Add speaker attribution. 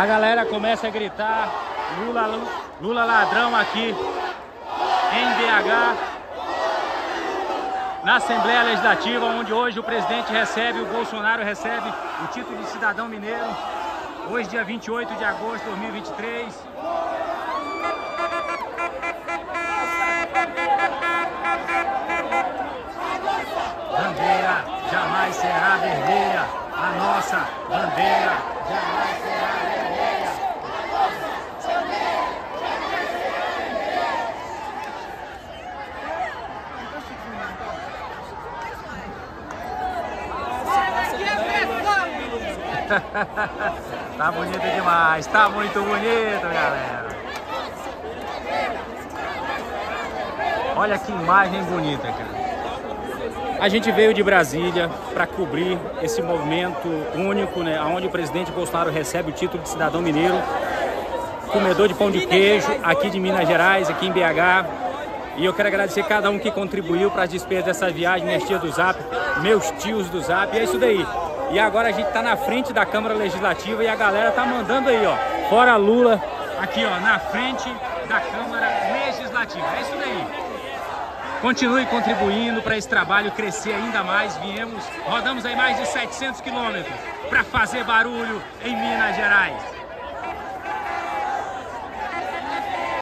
Speaker 1: A galera começa a gritar Lula, Lula ladrão aqui em BH, na Assembleia Legislativa, onde hoje o presidente recebe, o Bolsonaro recebe o título de cidadão mineiro. Hoje, dia 28 de agosto de 2023. Bandeira jamais será vermelha. A nossa bandeira jamais será vermelha. tá bonito demais, tá muito bonito, galera. Olha que imagem bonita, cara. A gente veio de Brasília para cobrir esse movimento único, né, onde o presidente Bolsonaro recebe o título de cidadão mineiro, comedor de pão de queijo aqui de Minas Gerais, aqui em BH. E eu quero agradecer cada um que contribuiu para as despesas dessa viagem, minhas tias do Zap, meus tios do Zap, e é isso daí. E agora a gente está na frente da Câmara Legislativa e a galera tá mandando aí, ó. Fora Lula, aqui, ó, na frente da Câmara Legislativa. É isso daí. Continue contribuindo para esse trabalho crescer ainda mais. Viemos, rodamos aí mais de 700 quilômetros para fazer barulho em Minas Gerais.